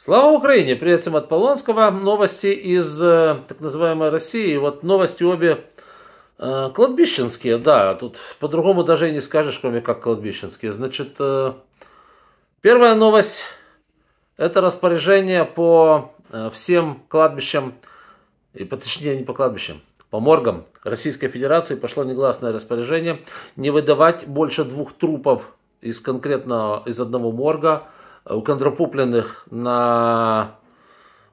Слава Украине! Привет всем от Полонского. Новости из э, так называемой России. Вот новости обе э, кладбищенские, да. Тут по-другому даже и не скажешь, кроме как кладбищенские. Значит, э, первая новость. Это распоряжение по э, всем кладбищам, и по, точнее не по кладбищам, по моргам Российской Федерации пошло негласное распоряжение не выдавать больше двух трупов из конкретно из одного морга уконтропупленных на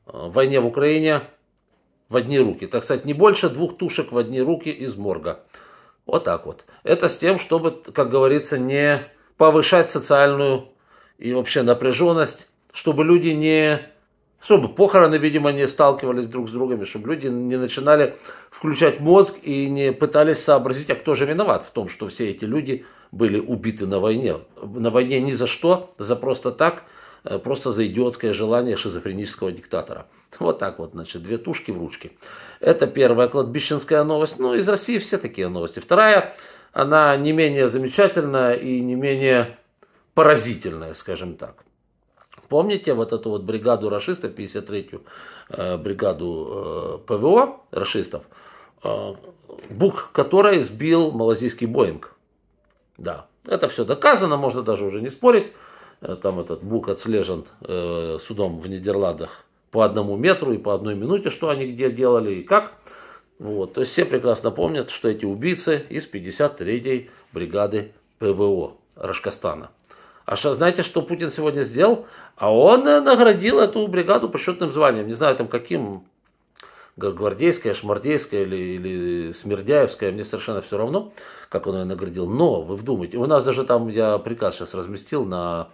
э, войне в Украине в одни руки. Так сказать, не больше двух тушек в одни руки из морга. Вот так вот. Это с тем, чтобы, как говорится, не повышать социальную и вообще напряженность, чтобы люди не... Чтобы похороны, видимо, не сталкивались друг с другом, чтобы люди не начинали включать мозг и не пытались сообразить, а кто же виноват в том, что все эти люди были убиты на войне. На войне ни за что, за просто так, э, просто за идиотское желание шизофренического диктатора. Вот так вот, значит, две тушки в ручке. Это первая кладбищенская новость. Ну, из России все такие новости. Вторая, она не менее замечательная и не менее поразительная, скажем так. Помните вот эту вот бригаду расистов, 53-ю э, бригаду э, ПВО расистов, э, бук которой сбил малазийский Боинг. Да, это все доказано, можно даже уже не спорить. Э, там этот бук отслежен э, судом в Нидерландах по одному метру и по одной минуте, что они где делали и как. Вот. То есть все прекрасно помнят, что эти убийцы из 53-й бригады ПВО Рашкастана. А что, знаете, что Путин сегодня сделал? А он э, наградил эту бригаду почетным званием. Не знаю, там каким, гвардейская, шмардейская или, или смердяевская, мне совершенно все равно, как он ее наградил. Но, вы вдумайте, у нас даже там, я приказ сейчас разместил на,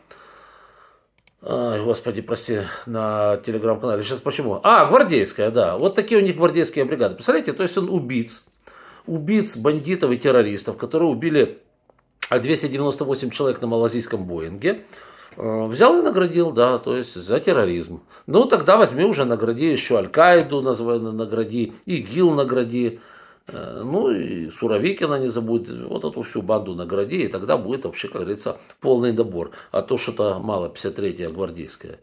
Ай, господи, прости, на телеграм-канале. Сейчас почему? А, гвардейская, да. Вот такие у них гвардейские бригады. Представляете, то есть он убийц, убийц, бандитов и террористов, которые убили 298 человек на малазийском Боинге. Э, взял и наградил, да, то есть за терроризм. Ну, тогда возьми уже, награди еще Аль-Каиду, награди, ИГИЛ награди, э, ну и Суровикина не забудь, вот эту всю банду награди, и тогда будет вообще, как говорится, полный добор. А то что-то мало, 53-я гвардейская.